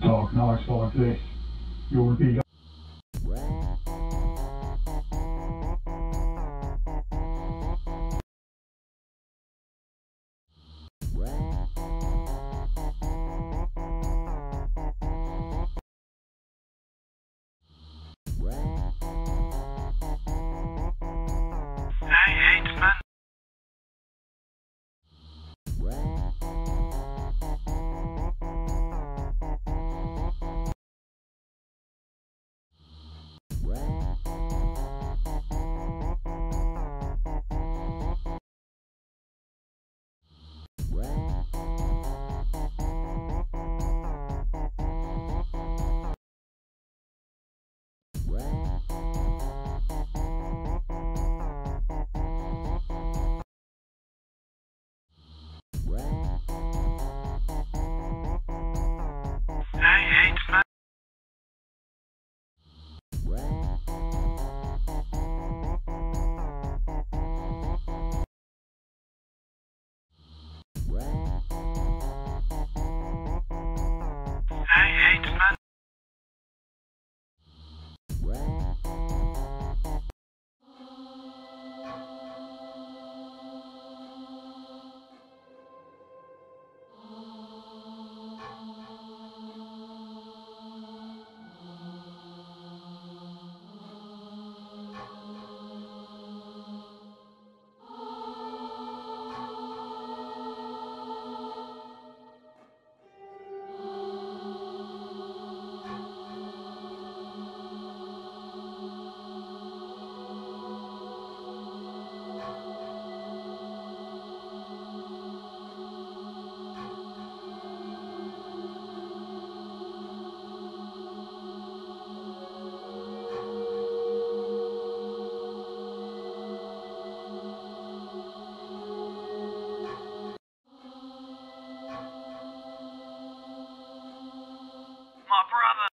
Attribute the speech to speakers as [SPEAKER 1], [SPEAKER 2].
[SPEAKER 1] dark nights like this, you'll be brother.